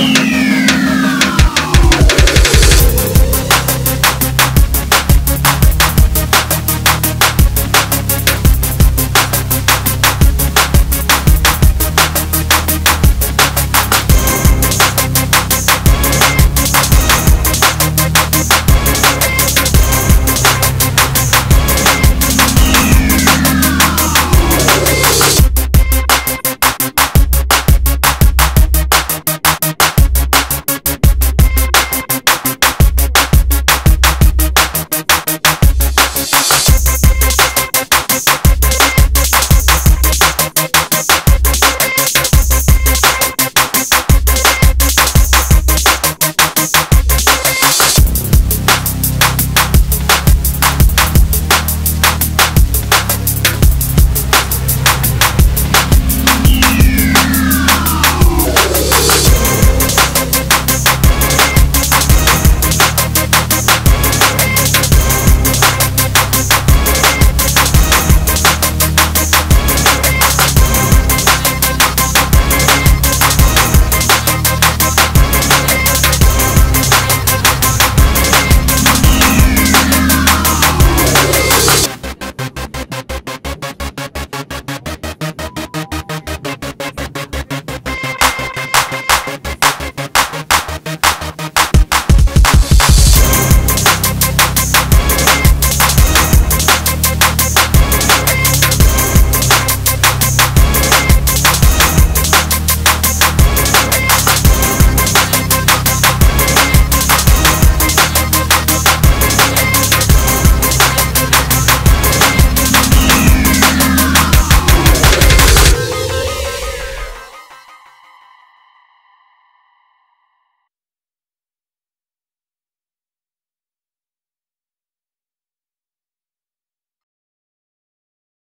Musik